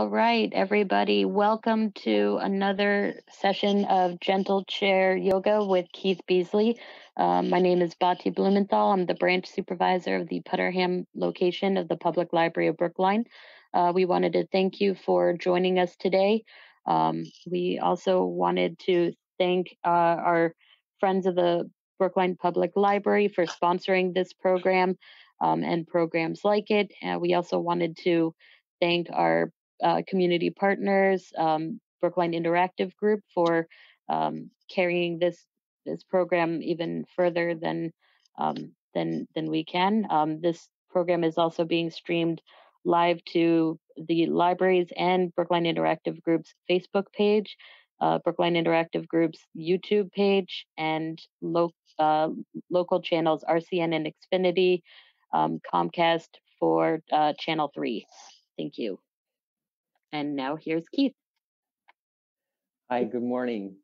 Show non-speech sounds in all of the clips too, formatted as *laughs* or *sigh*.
All right, everybody, welcome to another session of Gentle Chair Yoga with Keith Beasley. Um, my name is Bhati Blumenthal. I'm the branch supervisor of the Putterham location of the Public Library of Brookline. Uh, we wanted to thank you for joining us today. Um, we also wanted to thank uh, our friends of the Brookline Public Library for sponsoring this program um, and programs like it. Uh, we also wanted to thank our uh, community partners, um, Brookline Interactive Group for um, carrying this this program even further than um, than than we can. Um, this program is also being streamed live to the libraries and Brookline Interactive Group's Facebook page, uh, Brookline Interactive Group's YouTube page, and lo- uh, local channels RCN and Xfinity, um, Comcast for uh, Channel 3. Thank you. And now here's Keith. Hi, good morning.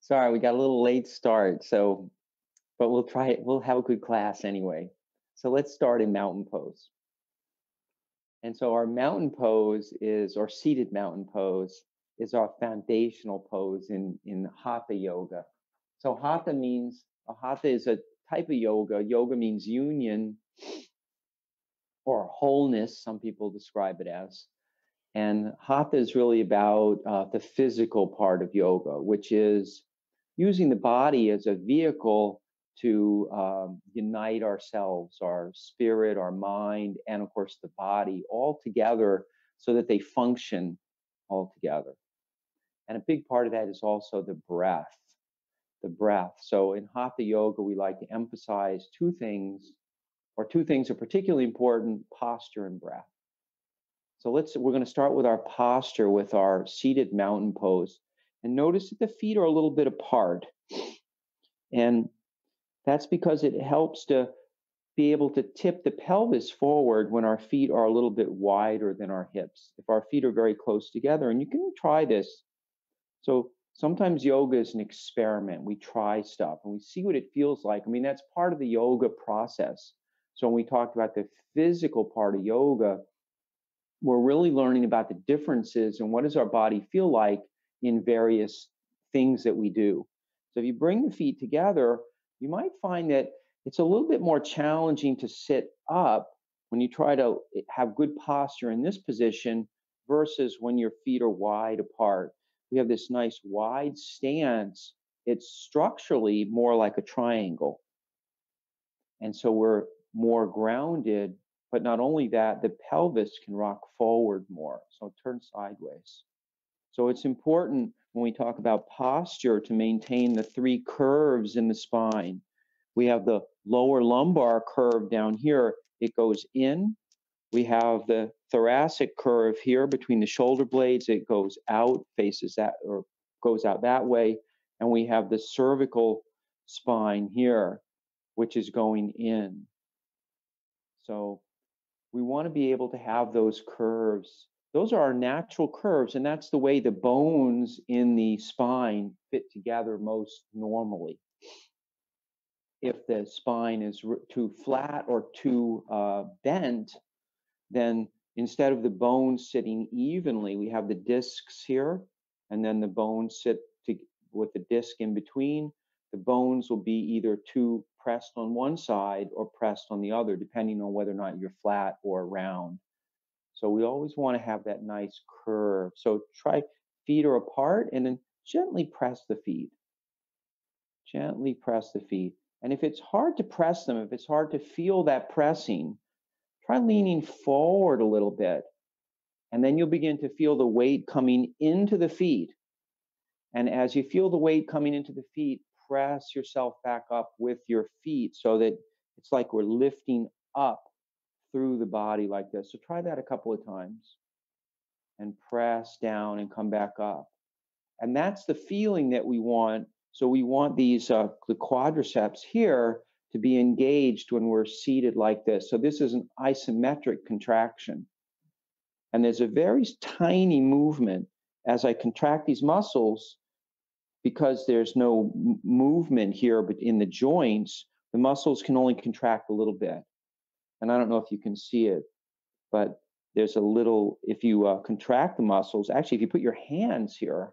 Sorry, we got a little late start, so but we'll try it. We'll have a good class anyway. So let's start in mountain pose. And so our mountain pose is, or seated mountain pose, is our foundational pose in, in Hatha yoga. So Hatha means, a Hatha is a type of yoga. Yoga means union or wholeness, some people describe it as. And Hatha is really about uh, the physical part of yoga, which is using the body as a vehicle to um, unite ourselves, our spirit, our mind, and of course the body all together so that they function all together. And a big part of that is also the breath. The breath. So in Hatha Yoga, we like to emphasize two things, or two things are particularly important posture and breath. So let's, we're going to start with our posture with our seated mountain pose. And notice that the feet are a little bit apart. And that's because it helps to be able to tip the pelvis forward when our feet are a little bit wider than our hips. If our feet are very close together, and you can try this. So sometimes yoga is an experiment. We try stuff and we see what it feels like. I mean, that's part of the yoga process. So when we talked about the physical part of yoga, we're really learning about the differences and what does our body feel like in various things that we do. So if you bring the feet together, you might find that it's a little bit more challenging to sit up when you try to eh, have good posture in this position versus when your feet are wide apart. We have this nice wide stance. It's structurally more like a triangle. And so we're more grounded but not only that, the pelvis can rock forward more, so turn sideways. So it's important when we talk about posture to maintain the three curves in the spine. We have the lower lumbar curve down here, it goes in. We have the thoracic curve here between the shoulder blades, it goes out, faces that, or goes out that way. And we have the cervical spine here, which is going in. So we want to be able to have those curves. Those are our natural curves, and that's the way the bones in the spine fit together most normally. If the spine is too flat or too uh, bent, then instead of the bones sitting evenly, we have the discs here, and then the bones sit to, with the disc in between. The bones will be either too pressed on one side or pressed on the other, depending on whether or not you're flat or round. So we always want to have that nice curve. So try feet are apart and then gently press the feet. Gently press the feet. And if it's hard to press them, if it's hard to feel that pressing, try leaning forward a little bit. And then you'll begin to feel the weight coming into the feet. And as you feel the weight coming into the feet, press yourself back up with your feet so that it's like we're lifting up through the body like this. So try that a couple of times and press down and come back up. And that's the feeling that we want. So we want these uh, the quadriceps here to be engaged when we're seated like this. So this is an isometric contraction. And there's a very tiny movement as I contract these muscles because there's no movement here but in the joints, the muscles can only contract a little bit. And I don't know if you can see it, but there's a little, if you uh, contract the muscles, actually, if you put your hands here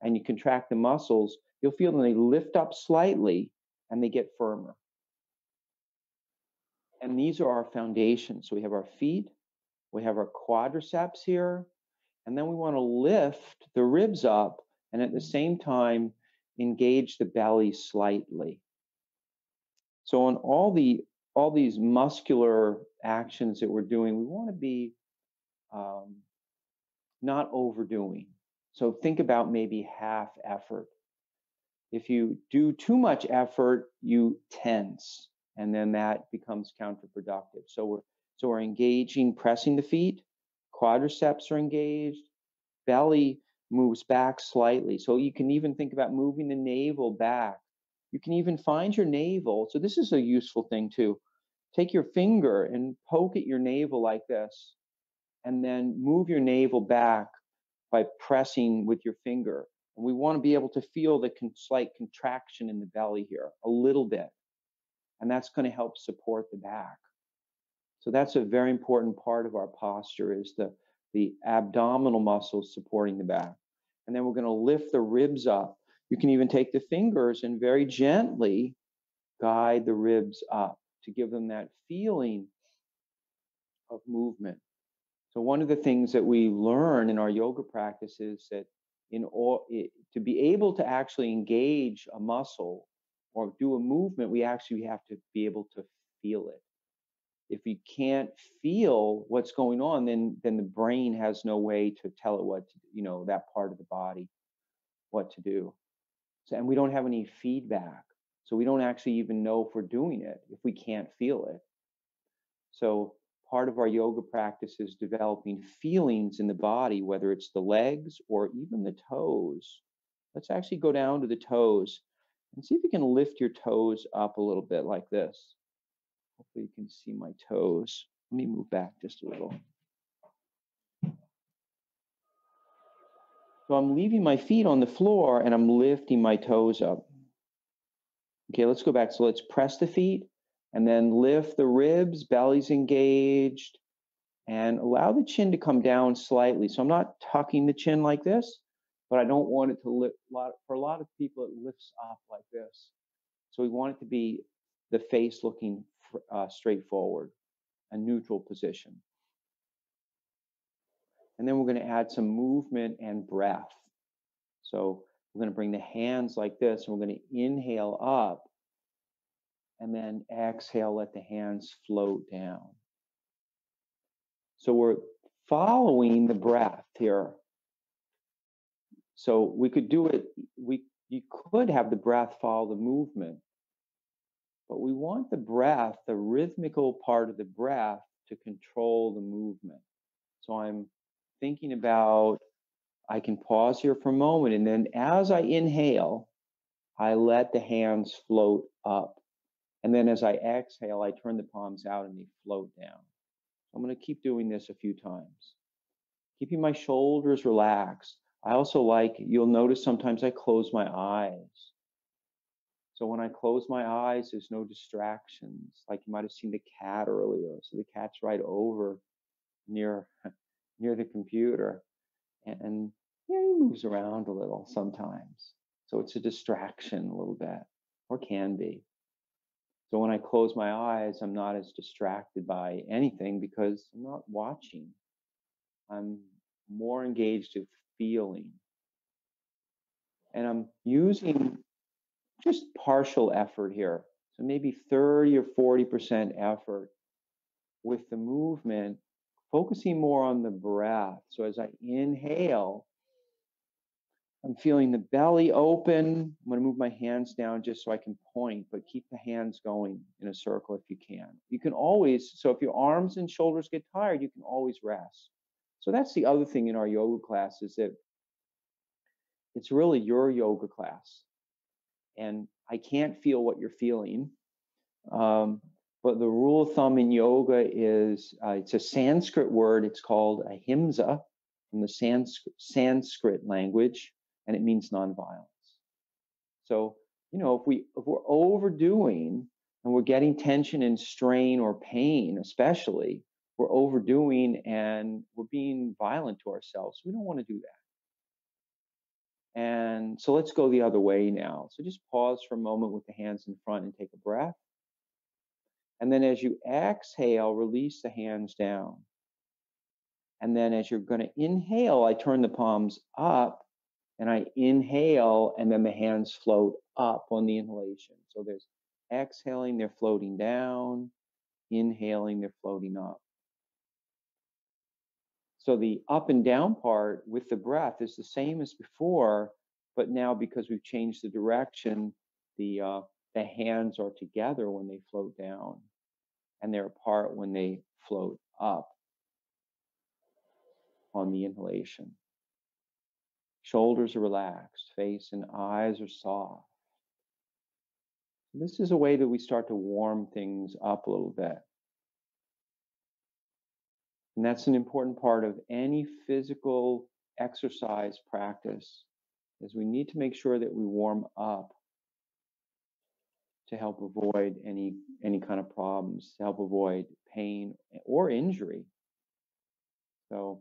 and you contract the muscles, you'll feel them, they lift up slightly and they get firmer. And these are our foundations. So we have our feet, we have our quadriceps here, and then we want to lift the ribs up and at the same time engage the belly slightly. So on all the all these muscular actions that we're doing, we want to be um, not overdoing. So think about maybe half effort. If you do too much effort, you tense, and then that becomes counterproductive. So we're so we're engaging, pressing the feet, quadriceps are engaged, belly moves back slightly. So you can even think about moving the navel back. You can even find your navel. So this is a useful thing too. Take your finger and poke at your navel like this, and then move your navel back by pressing with your finger. And we want to be able to feel the con- slight contraction in the belly here, a little bit. And that's going to help support the back. So that's a very important part of our posture is the, the abdominal muscles supporting the back. And then we're going to lift the ribs up. You can even take the fingers and very gently guide the ribs up to give them that feeling of movement. So one of the things that we learn in our yoga practice is that in all, to be able to actually engage a muscle or do a movement, we actually have to be able to feel it. If you can't feel what's going on, then then the brain has no way to tell it what to, you know that part of the body what to do. So, and we don't have any feedback. So we don't actually even know if we're doing it if we can't feel it. So part of our yoga practice is developing feelings in the body, whether it's the legs or even the toes. Let's actually go down to the toes and see if you can lift your toes up a little bit like this. Hopefully you can see my toes. Let me move back just a little. So I'm leaving my feet on the floor and I'm lifting my toes up. Okay, let's go back. So let's press the feet and then lift the ribs, belly's engaged, and allow the chin to come down slightly. So I'm not tucking the chin like this, but I don't want it to lift. For a lot of people, it lifts up like this. So we want it to be the face looking uh, straight forward, a neutral position. And then we're going to add some movement and breath. So we're going to bring the hands like this, and we're going to inhale up, and then exhale, let the hands float down. So we're following the breath here. So we could do it, we you could have the breath follow the movement, but we want the breath, the rhythmical part of the breath, to control the movement. So I'm thinking about I can pause here for a moment. And then as I inhale, I let the hands float up. And then as I exhale, I turn the palms out and they float down. I'm going to keep doing this a few times. Keeping my shoulders relaxed. I also like, you'll notice sometimes I close my eyes. So when I close my eyes, there's no distractions. Like you might have seen the cat earlier. So the cat's right over near *laughs* near the computer. And yeah, he moves around a little sometimes. So it's a distraction a little bit, or can be. So when I close my eyes, I'm not as distracted by anything because I'm not watching. I'm more engaged with feeling. And I'm using just partial effort here. So maybe 30 or 40% effort with the movement, focusing more on the breath. So as I inhale, I'm feeling the belly open. I'm going to move my hands down just so I can point, but keep the hands going in a circle if you can. You can always, so if your arms and shoulders get tired, you can always rest. So that's the other thing in our yoga class is that it's really your yoga class. And I can't feel what you're feeling. Um, but the rule of thumb in yoga is uh, it's a Sanskrit word. It's called ahimsa from the Sanskrit, Sanskrit language and it means nonviolence. So, you know, if we if we're overdoing and we're getting tension and strain or pain, especially, we're overdoing and we're being violent to ourselves. We don't want to do that. And so let's go the other way now. So just pause for a moment with the hands in front and take a breath. And then as you exhale, release the hands down. And then as you're going to inhale, I turn the palms up and I inhale, and then the hands float up on the inhalation. So there's exhaling, they're floating down, inhaling, they're floating up. So the up and down part with the breath is the same as before, but now because we've changed the direction, the uh, the hands are together when they float down, and they're apart when they float up on the inhalation. Shoulders are relaxed, face and eyes are soft. This is a way that we start to warm things up a little bit. And that's an important part of any physical exercise practice is we need to make sure that we warm up to help avoid any any kind of problems, to help avoid pain or injury. So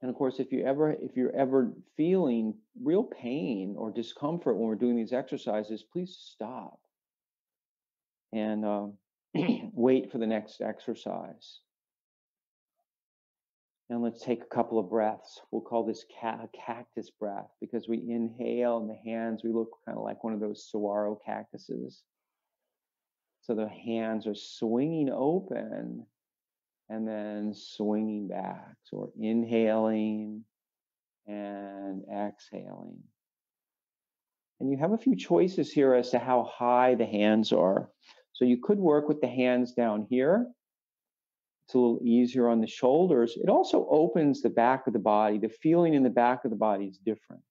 and of course, if you ever if you're ever feeling real pain or discomfort when we're doing these exercises, please stop and uh, *clears throat* wait for the next exercise. And let's take a couple of breaths. We'll call this ca- cactus breath because we inhale in the hands, we look kind of like one of those saguaro cactuses. So the hands are swinging open and then swinging back. So we're inhaling and exhaling. And you have a few choices here as to how high the hands are. So you could work with the hands down here. It's a little easier on the shoulders. It also opens the back of the body. The feeling in the back of the body is different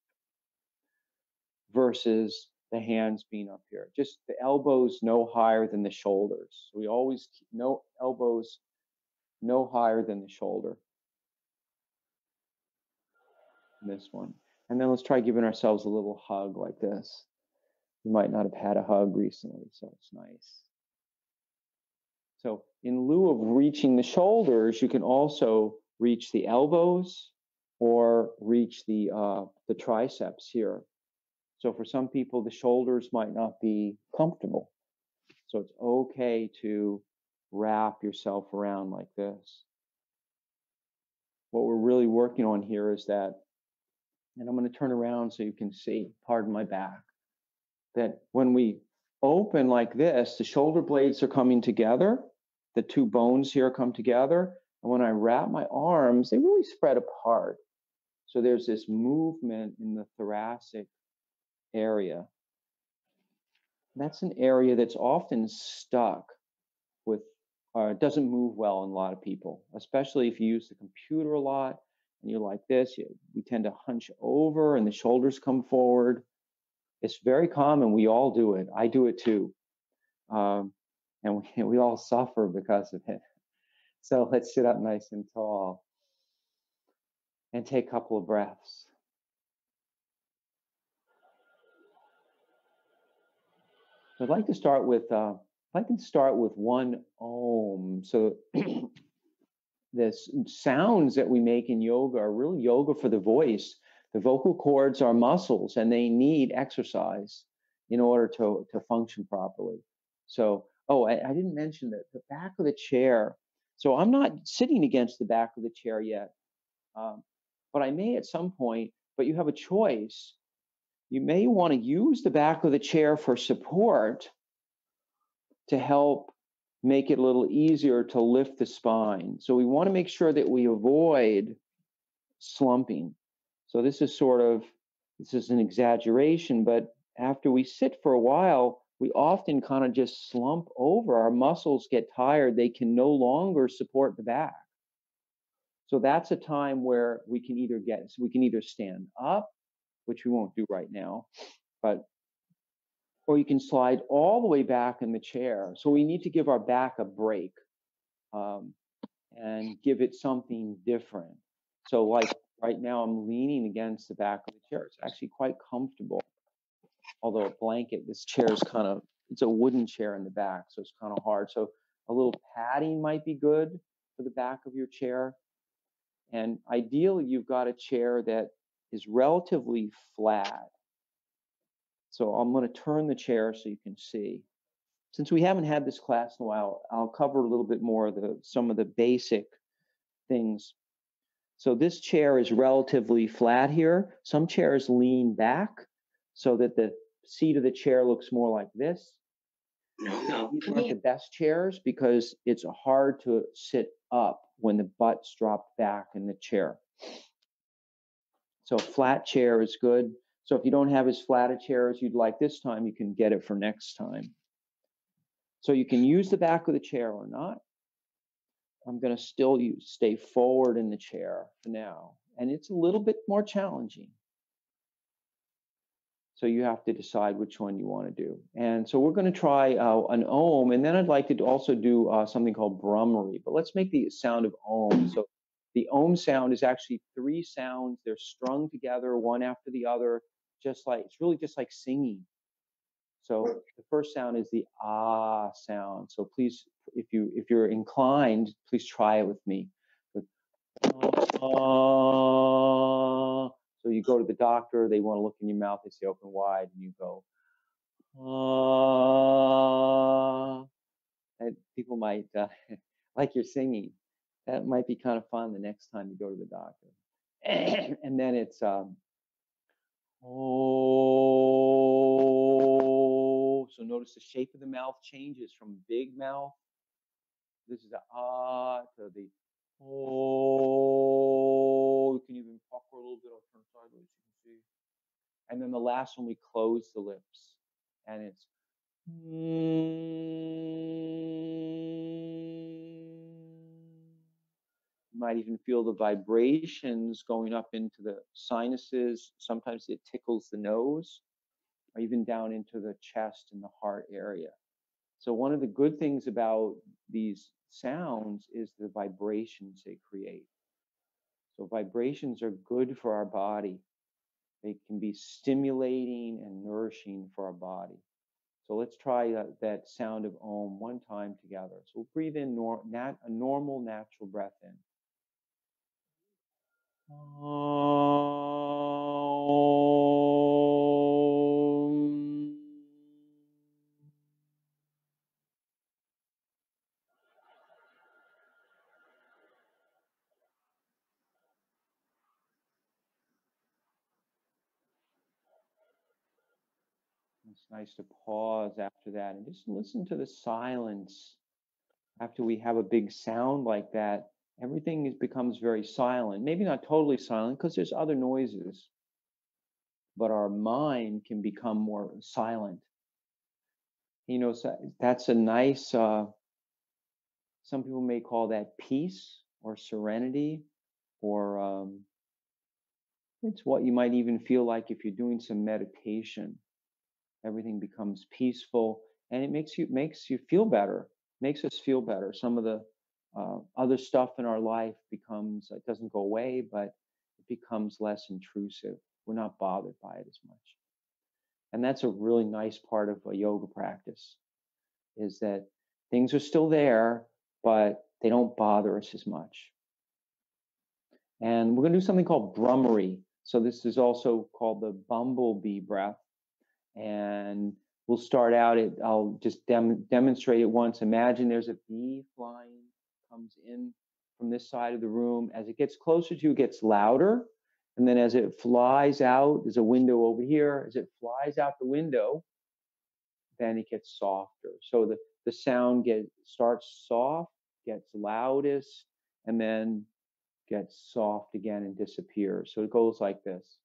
versus the hands being up here. Just the elbows no higher than the shoulders. We always keep no elbows no higher than the shoulder. This one. And then let's try giving ourselves a little hug like this. You might not have had a hug recently, so it's nice. So in lieu of reaching the shoulders, you can also reach the elbows or reach the uh, the triceps here. So for some people, the shoulders might not be comfortable. So it's okay to wrap yourself around like this. What we're really working on here is that, and I'm going to turn around so you can see, pardon my back, that when we open like this, the shoulder blades are coming together, the two bones here come together, and when I wrap my arms, they really spread apart. So there's this movement in the thoracic area. That's an area that's often stuck with uh, doesn't move well in a lot of people, especially if you use the computer a lot and you're like this. You, we tend to hunch over and the shoulders come forward. It's very common. We all do it. I do it too. Um, and we, *laughs* we all suffer because of it. So let's sit up nice and tall and take a couple of breaths. I'd like to start with uh, I can start with one om. So *clears throat* the sounds that we make in yoga are really yoga for the voice. The vocal cords are muscles and they need exercise in order to, to function properly. So, oh, I, I didn't mention that the back of the chair. So I'm not sitting against the back of the chair yet, um, but I may at some point, but you have a choice. You may want to use the back of the chair for support to help make it a little easier to lift the spine. So we want to make sure that we avoid slumping. So this is sort of this is an exaggeration, but after we sit for a while, we often kind of just slump over. Our muscles get tired. They can no longer support the back. So that's a time where we can either get we can either stand up, which we won't do right now, but or you can slide all the way back in the chair. So we need to give our back a break um, and give it something different. So like right now, I'm leaning against the back of the chair. It's actually quite comfortable. Although a blanket, this chair is kind of, it's a wooden chair in the back, so it's kind of hard. So A little padding might be good for the back of your chair. And ideally, you've got a chair that is relatively flat. So I'm going to turn the chair so you can see. Since we haven't had this class in a while, I'll cover a little bit more of the some of the basic things. So this chair is relatively flat here. Some chairs lean back so that the seat of the chair looks more like this. No, no. These aren't the best chairs because it's hard to sit up when the butt's dropped back in the chair. So a flat chair is good. So if you don't have as flat a chair as you'd like this time, you can get it for next time. So you can use the back of the chair or not. I'm going to still use, stay forward in the chair for now. And it's a little bit more challenging. So you have to decide which one you want to do. And so we're going to try uh, an om, and then I'd like to also do uh, something called Bhramari. But let's make the sound of om. So the om sound is actually three sounds. They're strung together, one after the other, just like it's really just like singing. So the first sound is the ah sound. So please, if you if you're inclined, please try it with me. So you go to the doctor, they want to look in your mouth, they say open wide, and you go ah. And people might uh, *laughs* like you're singing. That might be kind of fun the next time you go to the doctor. *clears throat* and then it's um, oh. So notice the shape of the mouth changes from big mouth. This is the ah to the oh. You can even pucker a little bit. I'll turn sideways. You can see. And then the last one, we close the lips, and it's. You might even feel the vibrations going up into the sinuses. Sometimes it tickles the nose, even down into the chest and the heart area. So, one of the good things about these sounds is the vibrations they create. So, vibrations are good for our body, they can be stimulating and nourishing for our body. So let's try that, that sound of Om one time together. So we'll breathe in nor- nat- a normal, natural breath in. Om. Nice to pause after that and just listen to the silence. After we have a big sound like that, everything is, becomes very silent. Maybe not totally silent because there's other noises, but our mind can become more silent. You know, so that's a nice, uh, some people may call that peace or serenity, or um, it's what you might even feel like if you're doing some meditation. Everything becomes peaceful and it makes you makes you feel better, makes us feel better. Some of the uh, other stuff in our life becomes it doesn't go away, but it becomes less intrusive. We're not bothered by it as much, and that's a really nice part of a yoga practice. Is that things are still there, but they don't bother us as much. And we're going to do something called Bhramari. So this is also called the bumblebee breath. And we'll start out it. I'll just dem- demonstrate it once. Imagine there's a bee flying, comes in from this side of the room. As it gets closer to you, it gets louder. And then as it flies out, there's a window over here. As it flies out the window, then it gets softer. So the, the sound get, starts soft, gets loudest, and then gets soft again and disappears. So it goes like this.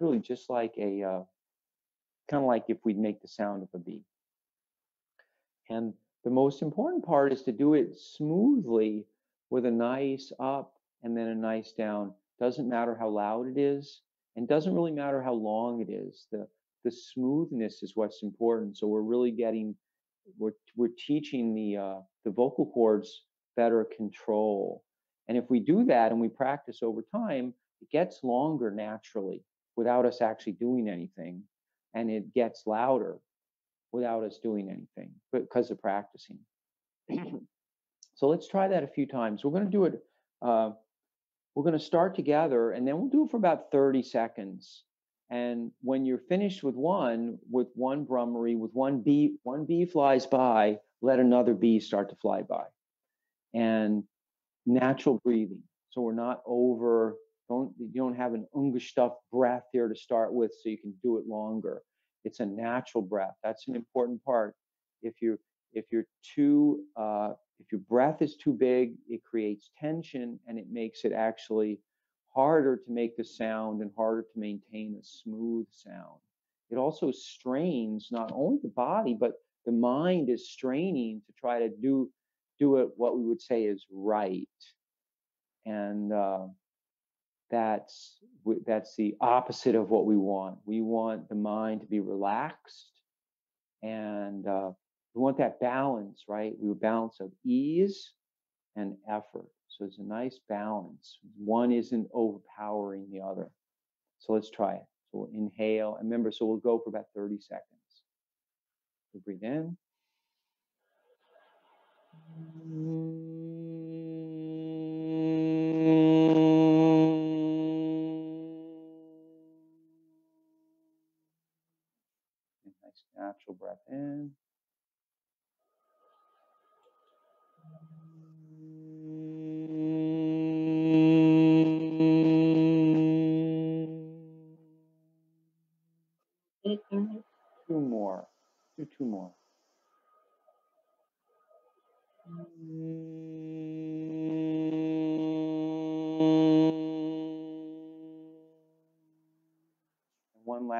Really just like a, uh, kind of like if we'd make the sound of a bee. And the most important part is to do it smoothly with a nice up and then a nice down. Doesn't matter how loud it is, and doesn't really matter how long it is. The the smoothness is what's important. So we're really getting we're we're teaching the uh, the vocal cords better control. And if we do that and we practice over time, it gets longer naturally without us actually doing anything, and it gets louder without us doing anything because of practicing. *clears throat* so let's try that a few times. We're going to do it. Uh, we're going to start together, and then we'll do it for about 30 seconds. And when you're finished with one, with one Bhramari, with one bee, one bee flies by, let another bee start to fly by. And natural breathing. So we're not over, don't you don't have an ungestufft breath here to start with so you can do it longer. It's a natural breath. That's an important part. If you if you're too uh, if your breath is too big, it creates tension and it makes it actually harder to make the sound and harder to maintain a smooth sound. It also strains not only the body, but the mind is straining to try to do do it what we would say is right. And uh, that's that's the opposite of what we want. We want the mind to be relaxed, and uh, we want that balance, right? We balance of ease and effort. So it's a nice balance. One isn't overpowering the other. So let's try it. So we'll inhale. And remember, so we'll go for about 30 seconds. We breathe in. Nice natural breath in.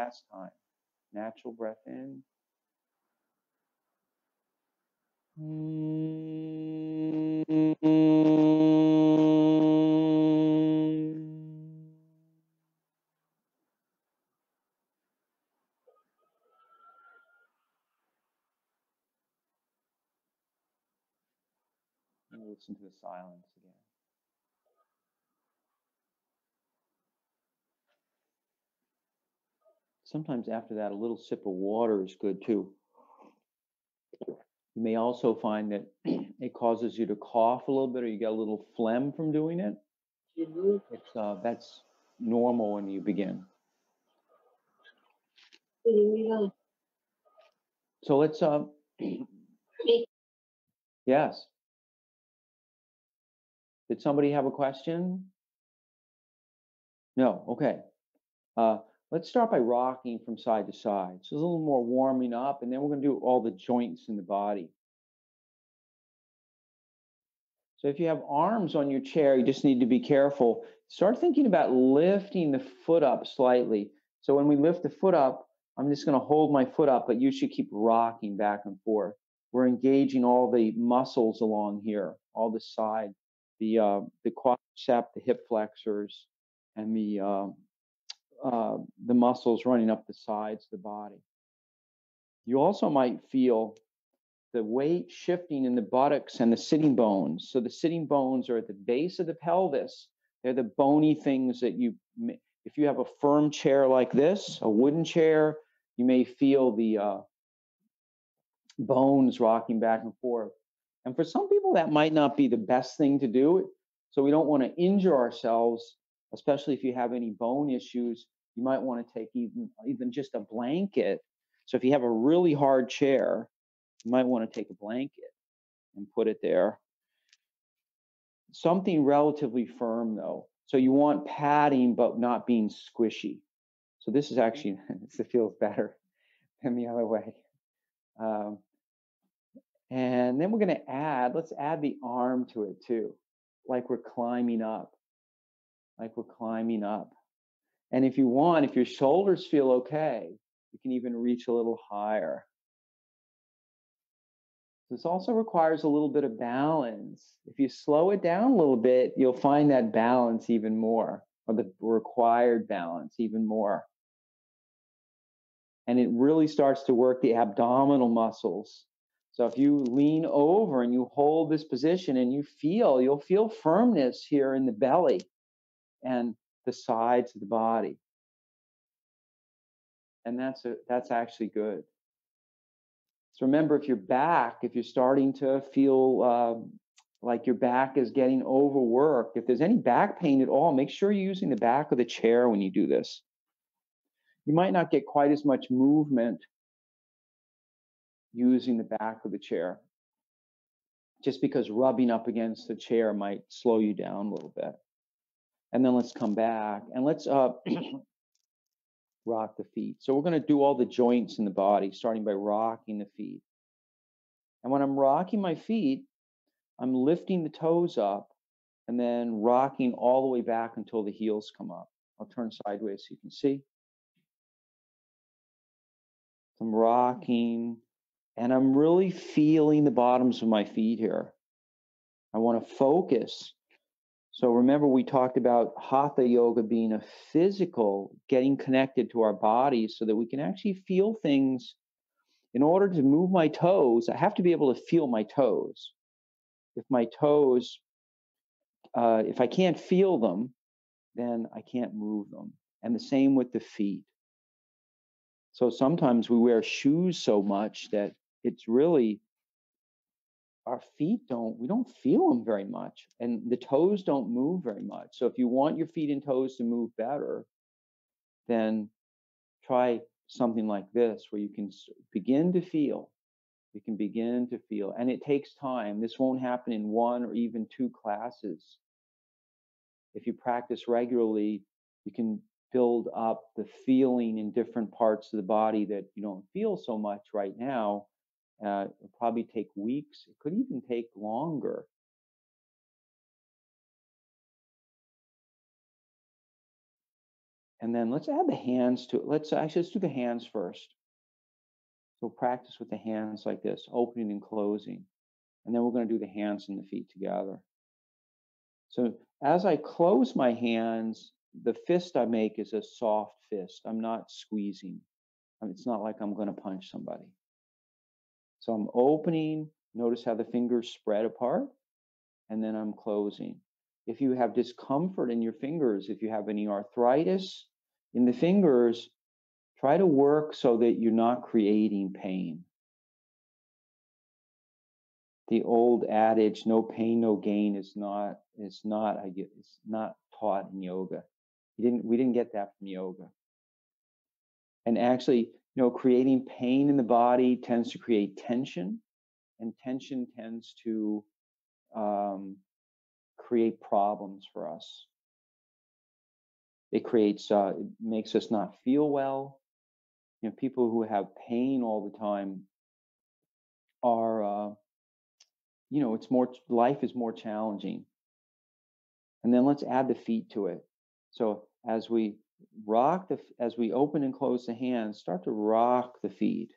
Last time. Natural breath in. And listen to the silence again. Sometimes after that, a little sip of water is good too. You may also find that *clears throat* it causes you to cough a little bit or you get a little phlegm from doing it. It's uh, that's normal when you begin. So let's uh, yes. Did somebody have a question? No. Okay. Uh, let's start by rocking from side to side. So a little more warming up, and then we're going to do all the joints in the body. So if you have arms on your chair, you just need to be careful. Start thinking about lifting the foot up slightly. So when we lift the foot up, I'm just going to hold my foot up, but you should keep rocking back and forth. We're engaging all the muscles along here, all the side, the uh, the quadricep, the hip flexors, and the uh, uh, the muscles running up the sides of the body. You also might feel the weight shifting in the buttocks and the sitting bones. So the sitting bones are at the base of the pelvis. They're the bony things that you, if you have a firm chair like this, a wooden chair, you may feel the uh, bones rocking back and forth. And for some people, that might not be the best thing to do. So we don't want to injure ourselves, especially if you have any bone issues. You might want to take even even just a blanket. So if you have a really hard chair, you might want to take a blanket and put it there. Something relatively firm though. So you want padding but not being squishy. So this is actually, *laughs* this feels better than the other way. Um, and then we're going to add, let's add the arm to it too, like we're climbing up, like we're climbing up. And if you want, if your shoulders feel okay, you can even reach a little higher. This also requires a little bit of balance. If you slow it down a little bit, you'll find that balance even more, or the required balance even more. And it really starts to work the abdominal muscles. So if you lean over and you hold this position and you feel, you'll feel firmness here in the belly. And the sides of the body. And that's a, that's actually good. So remember, if you're back, if you're starting to feel uh, like your back is getting overworked, if there's any back pain at all, make sure you're using the back of the chair when you do this. You might not get quite as much movement using the back of the chair, just because rubbing up against the chair might slow you down a little bit. And then let's come back and let's uh, *clears throat* rock the feet. So we're going to do all the joints in the body, starting by rocking the feet. And when I'm rocking my feet, I'm lifting the toes up and then rocking all the way back until the heels come up. I'll turn sideways so you can see. I'm rocking and I'm really feeling the bottoms of my feet here. I want to focus so remember, we talked about hatha yoga being a physical, getting connected to our bodies so that we can actually feel things. In order to move my toes, I have to be able to feel my toes. If my toes, uh, if I can't feel them, then I can't move them. And the same with the feet. So sometimes we wear shoes so much that it's really our feet don't we don't feel them very much and the toes don't move very much. So if you want your feet and toes to move better then try something like this where you can begin to feel you can begin to feel and it takes time. This won't happen in one or even two classes. If you practice regularly you can build up the feeling in different parts of the body that you don't feel so much right now uh, it'll probably take weeks. It could even take longer. And then let's add the hands to it. Let's actually let's do the hands first. So practice with the hands like this, opening and closing. And then we're going to do the hands and the feet together. So as I close my hands, the fist I make is a soft fist. I'm not squeezing. It's not like I'm going to punch somebody. So I'm opening, notice how the fingers spread apart, and then I'm closing. If you have discomfort in your fingers, if you have any arthritis in the fingers, try to work so that you're not creating pain. The old adage, no pain, no gain, is not, is not, it's not taught in yoga. We didn't, we didn't get that from yoga. And actually, you know, creating pain in the body tends to create tension, and tension tends to um, create problems for us. It creates, uh, it makes us not feel well. You know, people who have pain all the time are, uh, you know, it's more, life is more challenging. And then let's add the feet to it. So as we rock the as we open and close the hands start to rock the feet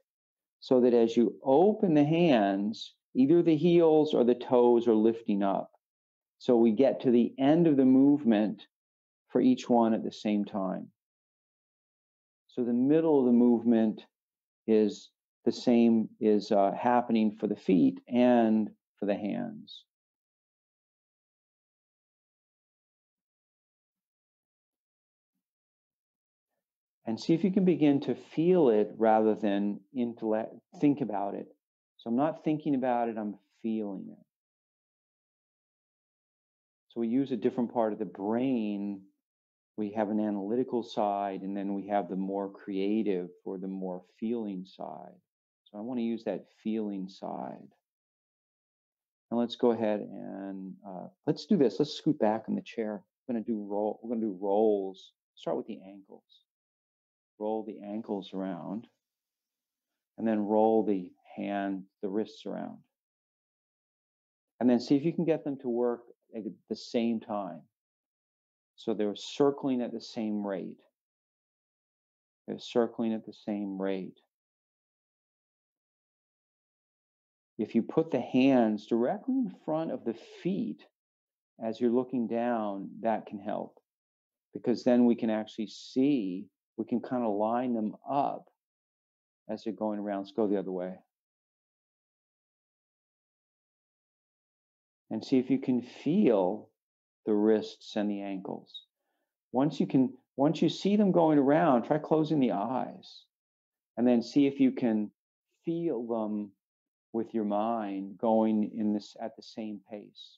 so that as you open the hands either the heels or the toes are lifting up. So we get to the end of the movement for each one at the same time. So the middle of the movement is the same is uh, happening for the feet and for the hands and see if you can begin to feel it rather than intellect think about it. So i'm not thinking about it i'm feeling it. So we use a different part of the brain. We have an analytical side and then we have the more creative or the more feeling side. So i want to use that feeling side. And let's go ahead and uh, let's do this. Let's scoot back in the chair. We're going to do roll we're going to do rolls. Start with the ankles roll the ankles around, and then roll the hand, the wrists around. And then see if you can get them to work at the same time. So they're circling at the same rate. They're circling at the same rate. If you put the hands directly in front of the feet as you're looking down, that can help because then we can actually see we can kind of line them up as they're going around. Let's go the other way. And see if you can feel the wrists and the ankles. Once you can, once you see them going around, try closing the eyes and then see if you can feel them with your mind going in this at the same pace.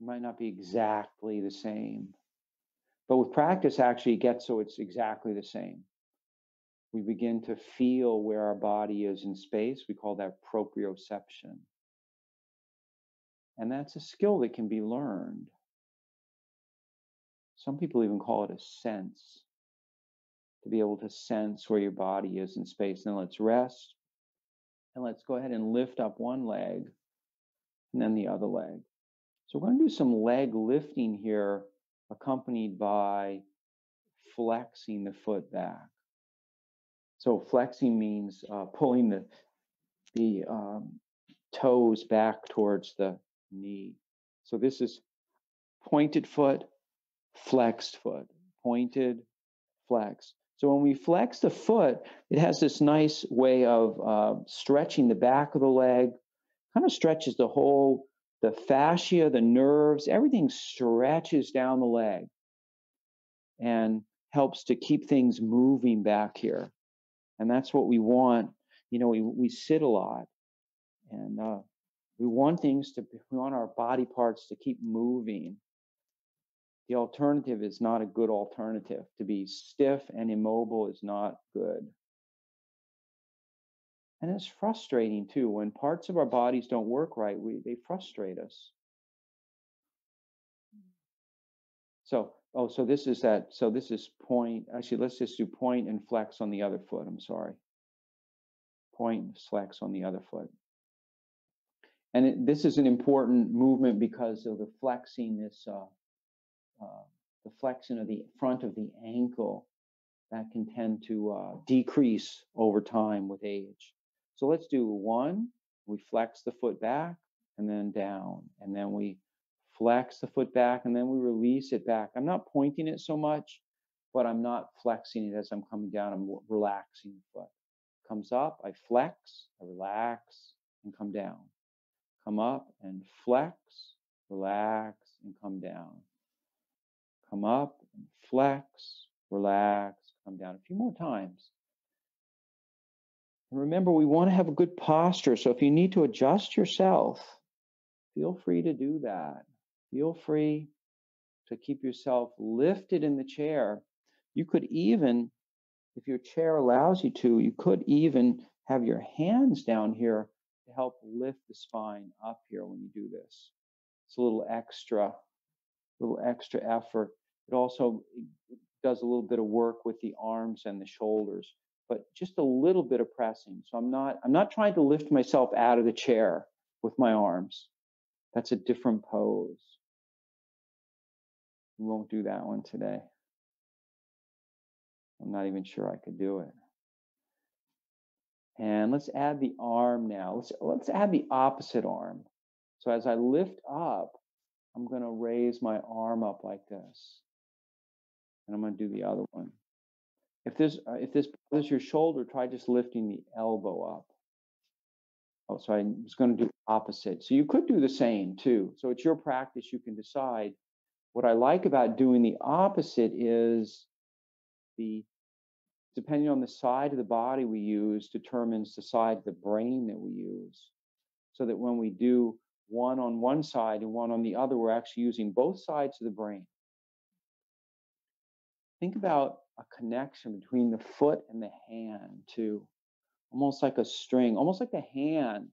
It might not be exactly the same, but with practice, actually, it gets so it's exactly the same. We begin to feel where our body is in space. We call that proprioception. And that's a skill that can be learned. Some people even call it a sense to be able to sense where your body is in space. Then let's rest and let's go ahead and lift up one leg and then the other leg. So we're going to do some leg lifting here, accompanied by flexing the foot back. So flexing means uh, pulling the the um, toes back towards the knee. So this is pointed foot, flexed foot, pointed, flex. So when we flex the foot, it has this nice way of uh, stretching the back of the leg, kind of stretches the whole, the fascia, the nerves, everything stretches down the leg and helps to keep things moving back here. And that's what we want. You know, we, we sit a lot and uh, we want things to, we want our body parts to keep moving the alternative is not a good alternative. To be stiff and immobile is not good. And it's frustrating too. When parts of our bodies don't work right, we, they frustrate us. So, oh, so this is that. So this is point. Actually, let's just do point and flex on the other foot. I'm sorry. Point, flex on the other foot. And it, this is an important movement because of the flexing this uh, uh, the flexion of the front of the ankle that can tend to uh, decrease over time with age. So let's do one. We flex the foot back and then down, and then we flex the foot back and then we release it back. I'm not pointing it so much, but I'm not flexing it as I'm coming down. I'm relaxing the foot. Comes up, I flex, I relax, and come down. Come up and flex, relax, and come down come up and flex, relax, come down a few more times. Remember, we want to have a good posture. So if you need to adjust yourself, feel free to do that. Feel free to keep yourself lifted in the chair. You could even, if your chair allows you to, you could even have your hands down here to help lift the spine up here when you do this. It's a little extra little extra effort. It also does a little bit of work with the arms and the shoulders, but just a little bit of pressing. So I'm not I'm not trying to lift myself out of the chair with my arms. That's a different pose. We won't do that one today. I'm not even sure I could do it. And let's add the arm now. Let's let's add the opposite arm. So as I lift up, I'm going to raise my arm up like this. And I'm going to do the other one. If this uh, if this bothers your shoulder, try just lifting the elbow up. Oh, so I was going to do opposite. So you could do the same too. So it's your practice. You can decide. What I like about doing the opposite is the depending on the side of the body we use determines the side of the brain that we use. So that when we do one on one side and one on the other, we're actually using both sides of the brain. Think about a connection between the foot and the hand, too. Almost like a string, almost like the hand.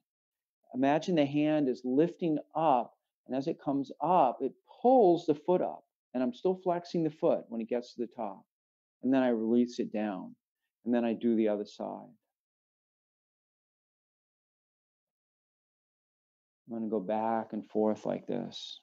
Imagine the hand is lifting up, and as it comes up, it pulls the foot up. And I'm still flexing the foot when it gets to the top. And then I release it down. And then I do the other side. I'm going to go back and forth like this.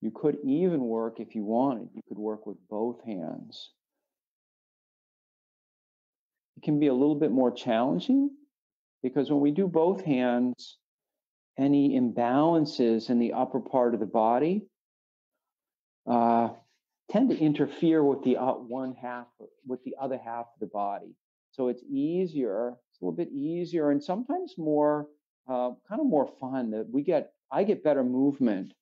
You could even work, if you wanted, you could work with both hands. It can be a little bit more challenging because when we do both hands any imbalances in the upper part of the body uh, tend to interfere with the uh, one half, with the other half of the body. So it's easier, it's a little bit easier, and sometimes more, uh, kind of more fun. That we get, I get better movement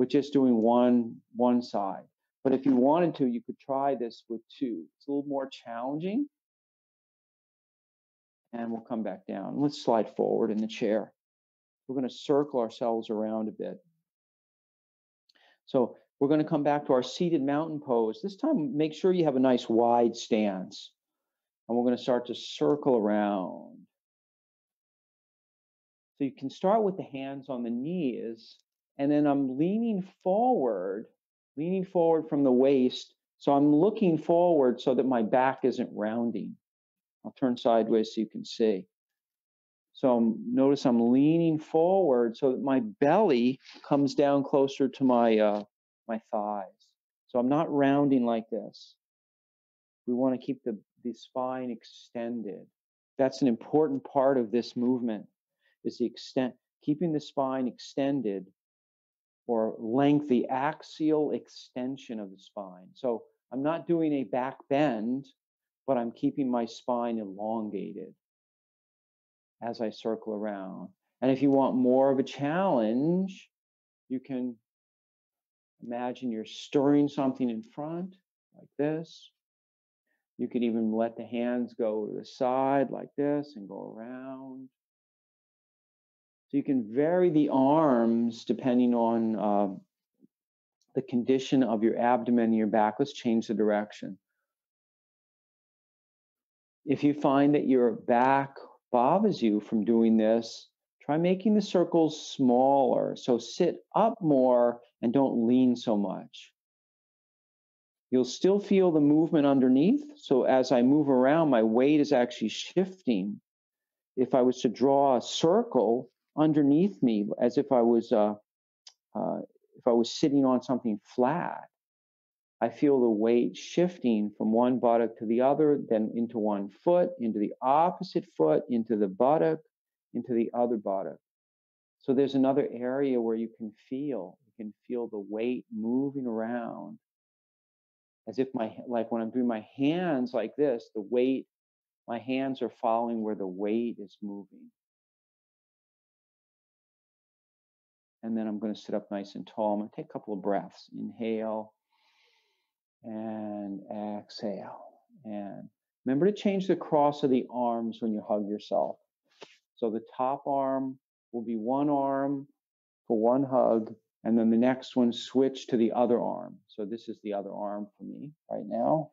with just doing one one side. But if you wanted to, you could try this with two. It's a little more challenging. And we'll come back down. Let's slide forward in the chair. We're going to circle ourselves around a bit. So we're going to come back to our seated mountain pose. This time, make sure you have a nice wide stance. And we're going to start to circle around. So you can start with the hands on the knees, and then I'm leaning forward, leaning forward from the waist. So I'm looking forward so that my back isn't rounding. I'll turn sideways so you can see. So notice I'm leaning forward so that my belly comes down closer to my uh, my thighs. So I'm not rounding like this. We want to keep the, the spine extended. That's an important part of this movement is the extent keeping the spine extended or lengthy axial extension of the spine. So I'm not doing a back bend, but I'm keeping my spine elongated as I circle around. And if you want more of a challenge, you can Imagine you're stirring something in front like this. You could even let the hands go to the side like this and go around. So you can vary the arms depending on uh, the condition of your abdomen and your back. Let's change the direction. If you find that your back bothers you from doing this, try making the circles smaller. So sit up more and don't lean so much. You'll still feel the movement underneath. So as I move around, my weight is actually shifting. If I was to draw a circle underneath me, as if I was uh, uh, if I was sitting on something flat, I feel the weight shifting from one buttock to the other, then into one foot, into the opposite foot, into the buttock, into the other buttock. So there's another area where you can feel you can feel the weight moving around. As if my like when i'm doing my hands like this the weight my hands are following where the weight is moving and then i'm going to sit up nice and tall i'm going to take a couple of breaths inhale and exhale and remember to change the cross of the arms when you hug yourself so the top arm will be one arm for one hug and then the next one switch to the other arm. So this is the other arm for me right now.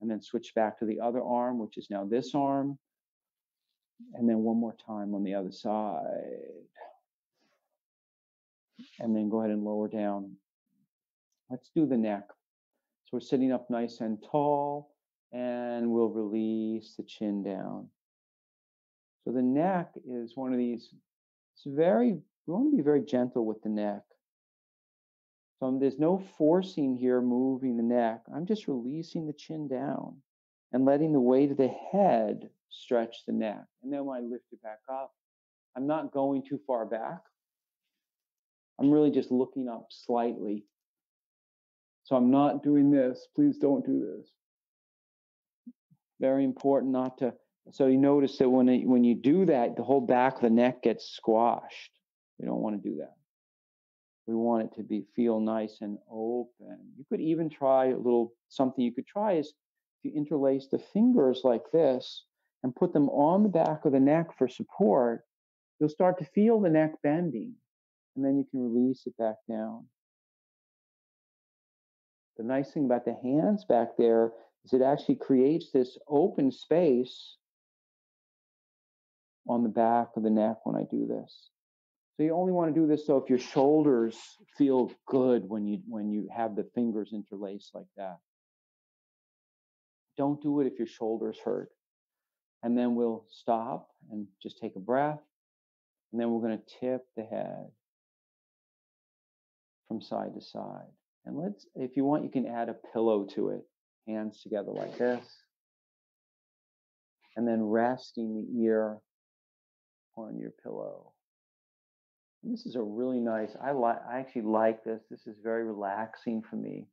And then switch back to the other arm, which is now this arm. And then one more time on the other side. And then go ahead and lower down. Let's do the neck. So we're sitting up nice and tall, and we'll release the chin down. So the neck is one of these, it's very, we want to be very gentle with the neck. So there's no forcing here, moving the neck. I'm just releasing the chin down and letting the weight of the head stretch the neck. And then when I lift it back up, I'm not going too far back. I'm really just looking up slightly. So I'm not doing this. Please don't do this. Very important not to. So you notice that when it, when you do that, the whole back of the neck gets squashed. We don't want to do that. We want it to be feel nice and open. You could even try a little something you could try is if you interlace the fingers like this and put them on the back of the neck for support, you'll start to feel the neck bending and then you can release it back down. The nice thing about the hands back there is it actually creates this open space on the back of the neck when I do this. So you only want to do this so if your shoulders feel good when you when you have the fingers interlaced like that. Don't do it if your shoulders hurt. And then we'll stop and just take a breath. And then we're going to tip the head from side to side. And let's, if you want, you can add a pillow to it. Hands together like this. And then resting the ear on your pillow. This is a really nice, I like, I actually like this. This is very relaxing for me.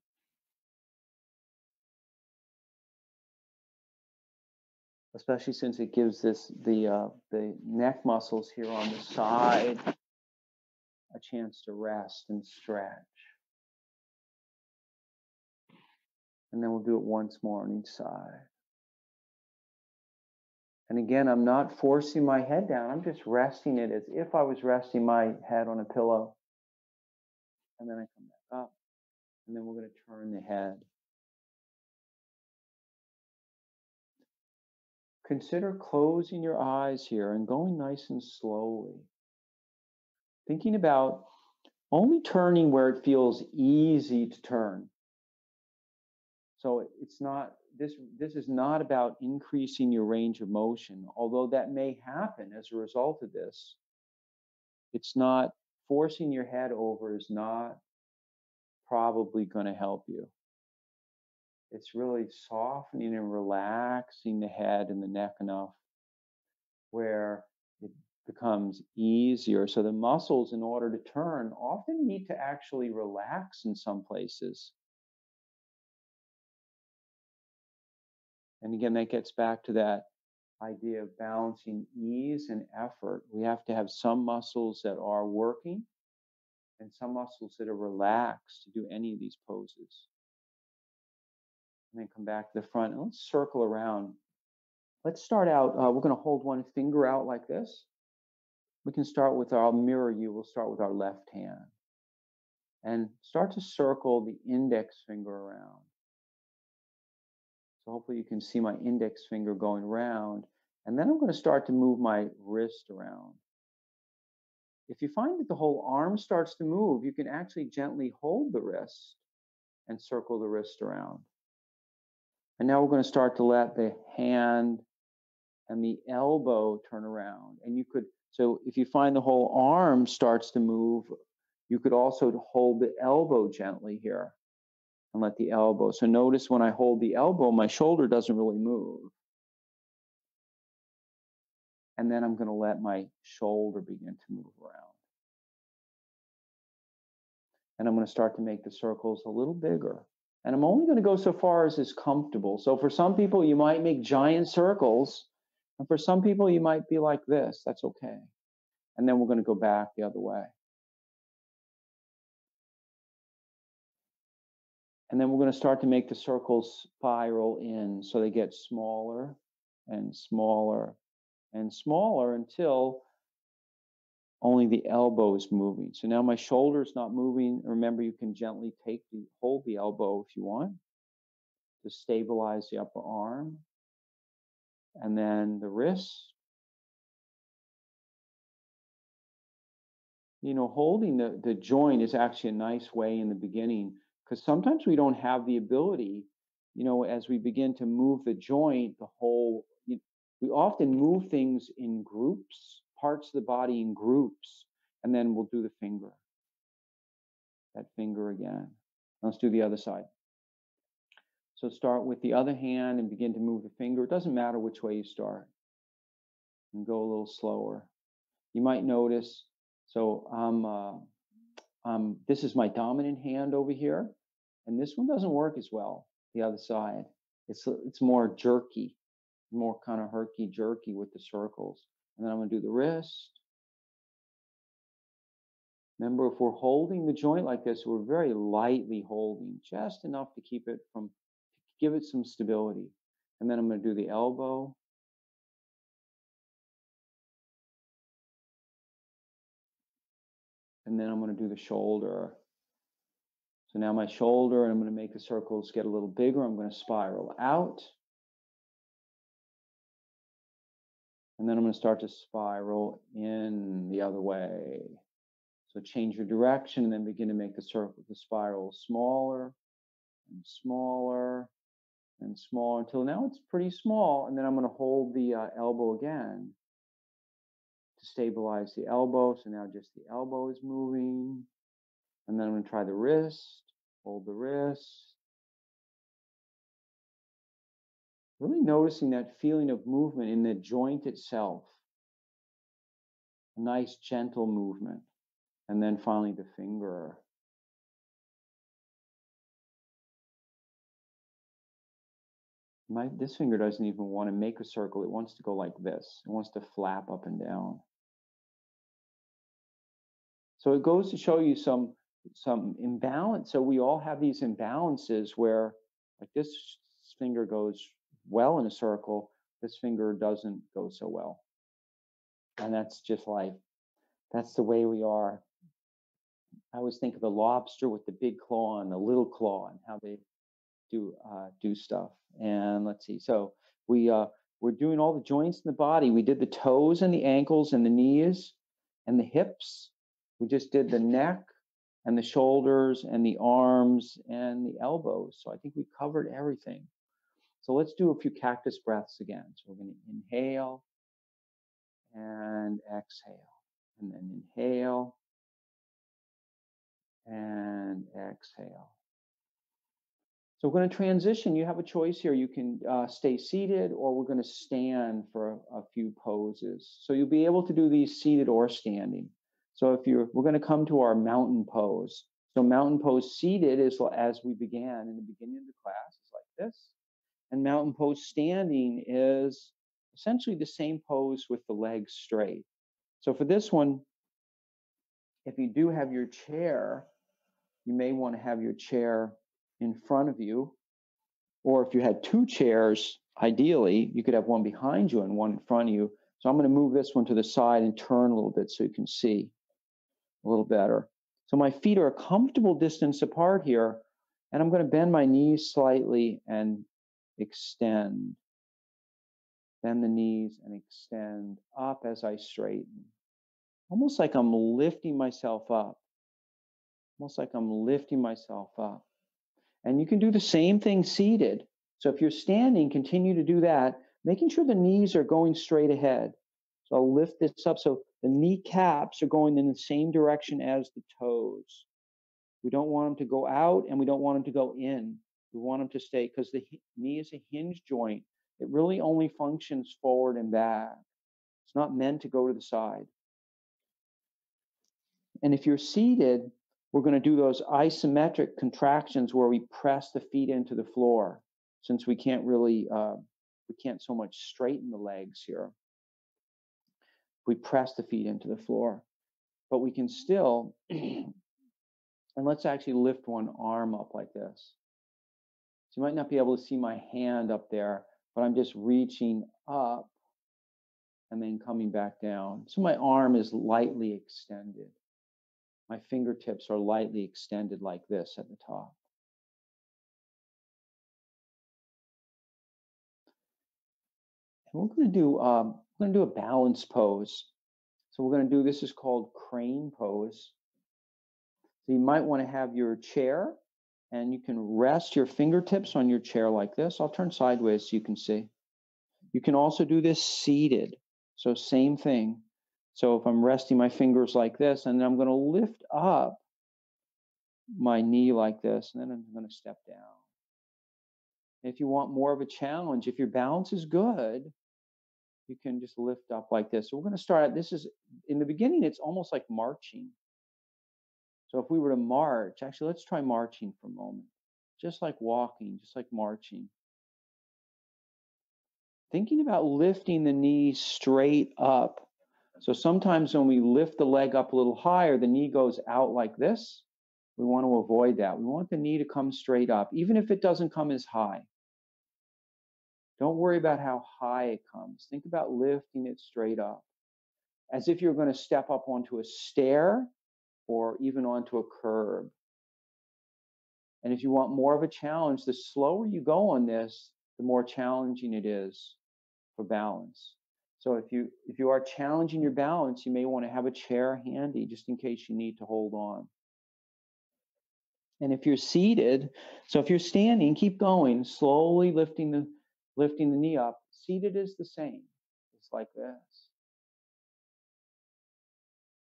Especially since it gives this, the, uh, the neck muscles here on the side a chance to rest and stretch. And then we'll do it once more on each side. And again, I'm not forcing my head down. I'm just resting it as if I was resting my head on a pillow. And then I come back up. And then we're going to turn the head. Consider closing your eyes here and going nice and slowly. Thinking about only turning where it feels easy to turn. So it's not this this is not about increasing your range of motion, although that may happen as a result of this. It's not forcing your head over is not probably going to help you. It's really softening and relaxing the head and the neck enough where it becomes easier. So the muscles, in order to turn, often need to actually relax in some places. And again, that gets back to that idea of balancing ease and effort. We have to have some muscles that are working and some muscles that are relaxed to do any of these poses. And then come back to the front and let's circle around. Let's start out, uh, we're going to hold one finger out like this. We can start with our, I'll mirror you, we'll start with our left hand. And start to circle the index finger around. So hopefully you can see my index finger going around. And then I'm going to start to move my wrist around. If you find that the whole arm starts to move, you can actually gently hold the wrist and circle the wrist around. And now we're going to start to let the hand and the elbow turn around. And you could, so if you find the whole arm starts to move, you could also hold the elbow gently here and let the elbow. So notice when I hold the elbow, my shoulder doesn't really move. And then I'm going to let my shoulder begin to move around. And I'm going to start to make the circles a little bigger. And I'm only going to go so far as is comfortable. So for some people, you might make giant circles. And for some people, you might be like this. That's okay. And then we're going to go back the other way. And then we're going to start to make the circles spiral in so they get smaller and smaller and smaller until only the elbow is moving. So now my shoulder is not moving. Remember, you can gently take the hold the elbow if you want to stabilize the upper arm. And then the wrist. You know, holding the, the joint is actually a nice way in the beginning because sometimes we don't have the ability, you know, as we begin to move the joint, the whole, you, we often move things in groups, parts of the body in groups, and then we'll do the finger. That finger again. Let's do the other side. So start with the other hand and begin to move the finger. It doesn't matter which way you start. And go a little slower. You might notice, so I'm uh, um, this is my dominant hand over here, and this one doesn't work as well. The other side, it's it's more jerky, more kind of herky jerky with the circles. And then I'm going to do the wrist. Remember, if we're holding the joint like this, we're very lightly holding, just enough to keep it from, give it some stability. And then I'm going to do the elbow. and then I'm going to do the shoulder. So now my shoulder, and I'm going to make the circles get a little bigger. I'm going to spiral out. And then I'm going to start to spiral in the other way. So change your direction and then begin to make the circle, the spiral smaller and smaller and smaller until now it's pretty small. And then I'm going to hold the uh, elbow again to stabilize the elbow. So now just the elbow is moving. And then I'm going to try the wrist, hold the wrist. Really noticing that feeling of movement in the joint itself. A nice gentle movement. And then finally the finger. My, this finger doesn't even want to make a circle. It wants to go like this. It wants to flap up and down. So it goes to show you some some imbalance. So we all have these imbalances where like this finger goes well in a circle, this finger doesn't go so well. And that's just life. That's the way we are. I always think of the lobster with the big claw and the little claw and how they do uh, do stuff. And let's see. So we uh, we're doing all the joints in the body. We did the toes and the ankles and the knees and the hips. We just did the *laughs* neck and the shoulders and the arms and the elbows. So I think we covered everything. So let's do a few cactus breaths again. So we're going to inhale and exhale, and then inhale and exhale. So we're going to transition. You have a choice here. You can uh, stay seated or we're going to stand for a, a, few poses. So you'll be able to do these seated or standing. So if you're, we're going to come to our mountain pose. So mountain pose seated is as we began in the beginning of the class, is like this. And mountain pose standing is essentially the same pose with the legs straight. So for this one, if you do have your chair, you may want to have your chair in front of you. Or if you had two chairs, ideally, you could have one behind you and one in front of you. So I'm going to move this one to the side and turn a little bit so you can see a little better. So my feet are a comfortable distance apart here, and I'm going to bend my knees slightly and extend. Bend the knees and extend up as I straighten. Almost like I'm lifting myself up. Almost like I'm lifting myself up. And you can do the same thing seated. So if you're standing, continue to do that, making sure the knees are going straight ahead. So I'll lift this up so the kneecaps are going in the same direction as the toes. We don't want them to go out and we don't want them to go in. We want them to stay because the knee is a hinge joint. It really only functions forward and back. It's not meant to go to the side. And if you're seated, we're going to do those isometric contractions where we press the feet into the floor since we can't really, uh, we can't so much straighten the legs here. We press the feet into the floor, but we can still, *clears throat* and let's actually lift one arm up like this. So you might not be able to see my hand up there, but I'm just reaching up and then coming back down. So my arm is lightly extended. My fingertips are lightly extended like this at the top. And we're going to do um, we're going to do a balance pose. So we're going to do this is called crane pose. So you might want to have your chair and you can rest your fingertips on your chair like this. I'll turn sideways so you can see. You can also do this seated. So same thing. So if I'm resting my fingers like this, and then I'm going to lift up my knee like this, and then I'm going to step down. If you want more of a challenge, if your balance is good, you can just lift up like this. So we're going to start. This is in the beginning. It's almost like marching. So if we were to march, actually, let's try marching for a moment. Just like walking, just like marching. Thinking about lifting the knee straight up so sometimes when we lift the leg up a little higher, the knee goes out like this. We want to avoid that. We want the knee to come straight up, even if it doesn't come as high. Don't worry about how high it comes. Think about lifting it straight up, as if you're going to step up onto a stair or even onto a curb. And if you want more of a challenge, the slower you go on this, the more challenging it is for balance. So if you if you are challenging your balance, you may want to have a chair handy just in case you need to hold on. And if you're seated, so if you're standing, keep going, slowly lifting the lifting the knee up. Seated is the same. It's like this.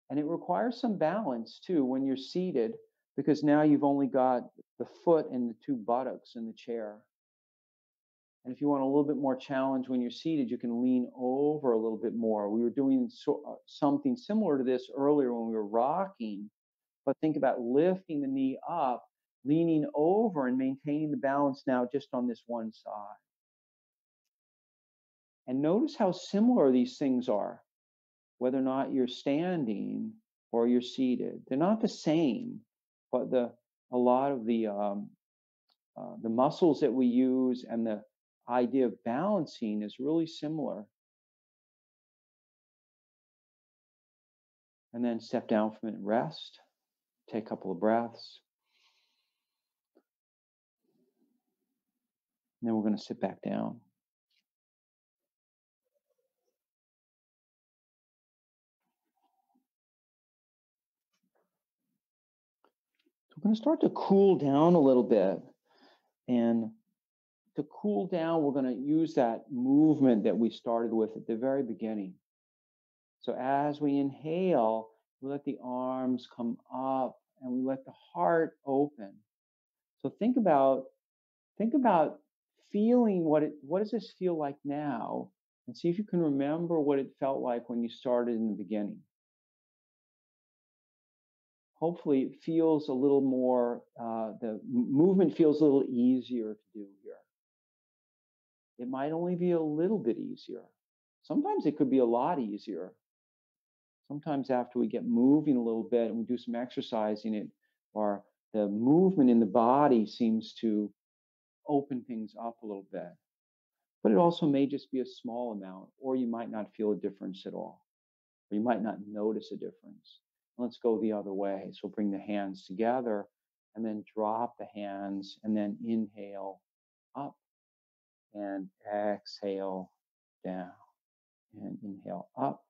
And it requires some balance too when you're seated because now you've only got the foot and the two buttocks in the chair. And if you want a little bit more challenge when you're seated, you can lean over a little bit more. We were doing so, uh, something similar to this earlier when we were rocking, but think about lifting the knee up, leaning over, and maintaining the balance now just on this one side. And notice how similar these things are, whether or not you're standing or you're seated. They're not the same, but the a lot of the um, uh, the muscles that we use and the idea of balancing is really similar. And then step down from it and rest. Take a couple of breaths. And then we're going to sit back down. We're going to start to cool down a little bit. And to cool down, we're going to use that movement that we started with at the very beginning. So as we inhale, we let the arms come up and we let the heart open. So think about think about feeling what it what does this feel like now and see if you can remember what it felt like when you started in the beginning. Hopefully it feels a little more uh, the movement feels a little easier to do here it might only be a little bit easier. Sometimes it could be a lot easier. Sometimes after we get moving a little bit and we do some exercising, it or the movement in the body seems to open things up a little bit. But it also may just be a small amount, or you might not feel a difference at all, or you might not notice a difference. Let's go the other way. So bring the hands together and then drop the hands and then inhale and exhale down and inhale up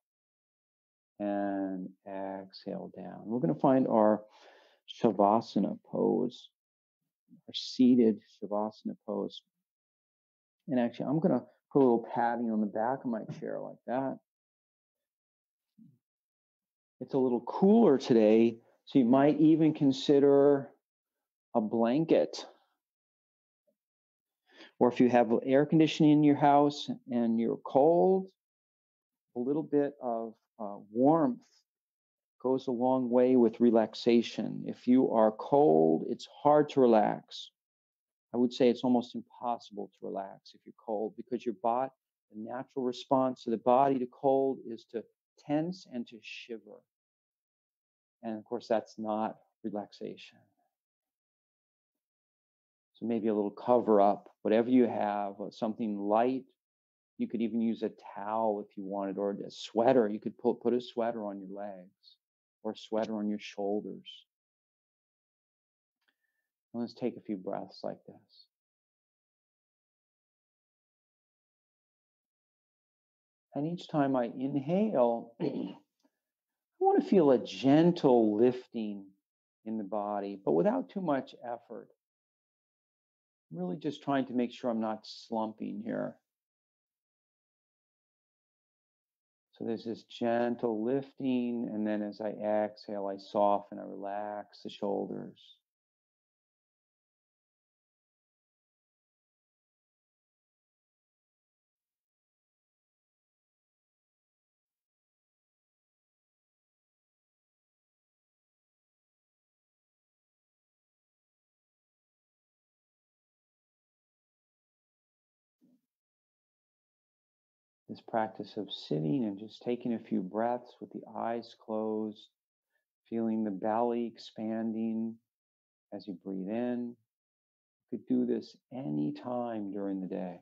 and exhale down. We're going to find our Shavasana pose, our seated Shavasana pose. And actually, I'm going to put a little padding on the back of my chair like that. It's a little cooler today, so you might even consider a blanket or if you have air conditioning in your house and you're cold, a little bit of uh, warmth goes a long way with relaxation. If you are cold, it's hard to relax. I would say it's almost impossible to relax if you're cold because your body, the natural response of the body to cold is to tense and to shiver. And of course, that's not relaxation. So maybe a little cover up, whatever you have, something light. You could even use a towel if you wanted, or a sweater. You could put, put a sweater on your legs or a sweater on your shoulders. Let's take a few breaths like this. And each time I inhale, *clears throat* I want to feel a gentle lifting in the body, but without too much effort. Really just trying to make sure I'm not slumping here. So there's this gentle lifting, and then as I exhale, I soften, I relax the shoulders. This practice of sitting and just taking a few breaths with the eyes closed, feeling the belly expanding as you breathe in. You could do this any time during the day.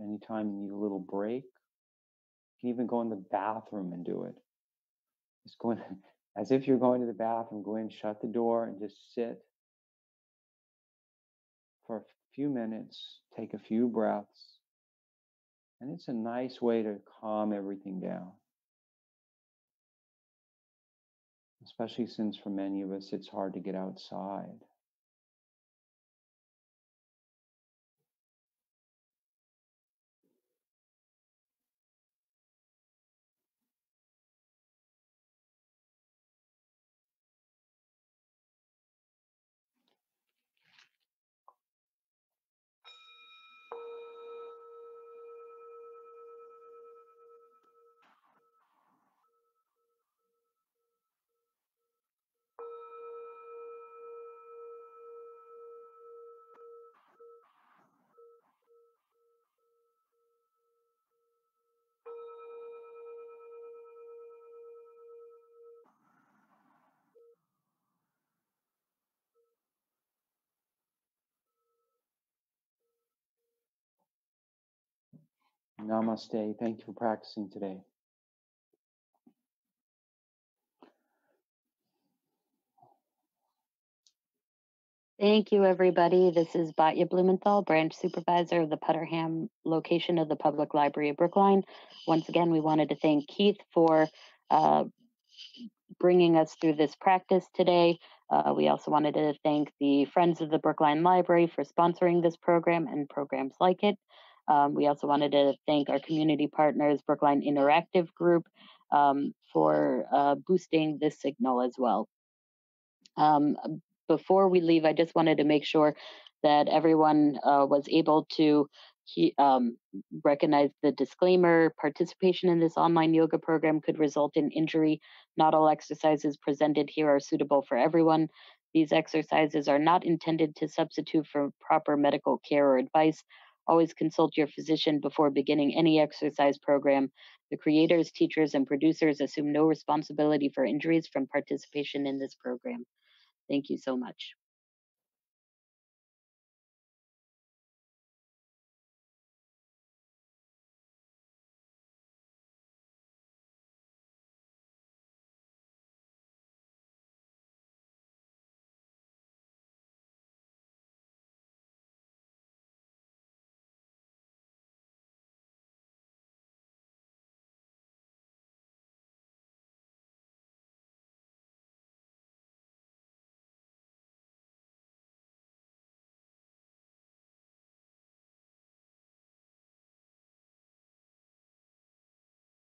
Anytime you need a little break, you can even go in the bathroom and do it. Just go in, *laughs* as if you're going to the bathroom, go in, shut the door, and just sit for a few minutes, take a few breaths, and it's a nice way to calm everything down. Especially since for many of us it's hard to get outside. Namaste. Thank you for practicing today. Thank you, everybody. This is Batya Blumenthal, branch supervisor of the Putterham location of the Public Library of Brookline. Once again, we wanted to thank Keith for uh, bringing us through this practice today. Uh, we also wanted to thank the Friends of the Brookline Library for sponsoring this program and programs like it. Um, we also wanted to thank our community partners, Brookline Interactive Group, um, for uh, boosting this signal as well. Um, before we leave, I just wanted to make sure that everyone uh, was able to he, um, recognize the disclaimer participation in this online yoga program could result in injury. Not all exercises presented here are suitable for everyone. These exercises are not intended to substitute for proper medical care or advice. Always consult your physician before beginning any exercise program. The creators, teachers, and producers assume no responsibility for injuries from participation in this program. Thank you so much.